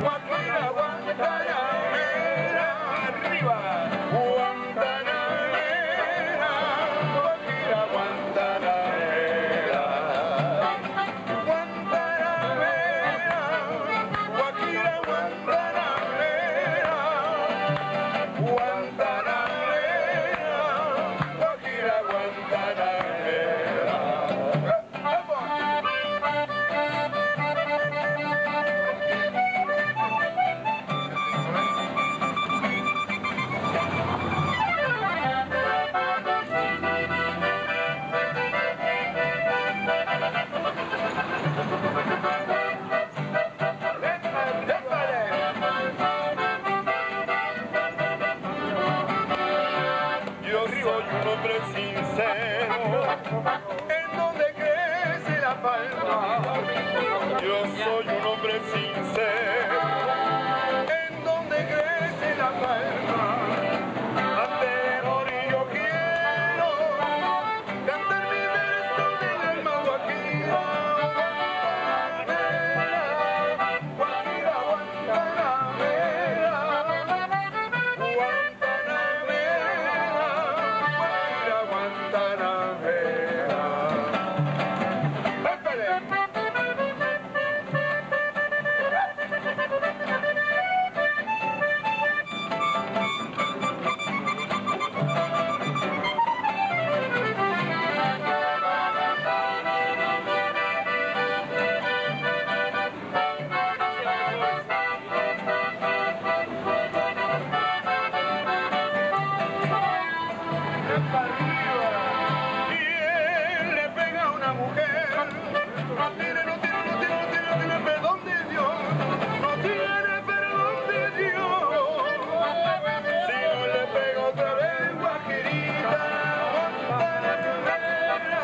What soy un hombre sincero, en donde crece la palma. Yo soy un hombre sincero, mujer? No tiene, no tiene, no tiene, no tiene, no tiene perdón de Dios. No tiene perdón de Dios. Si no le pega otra vez, guajirita, guantanamera,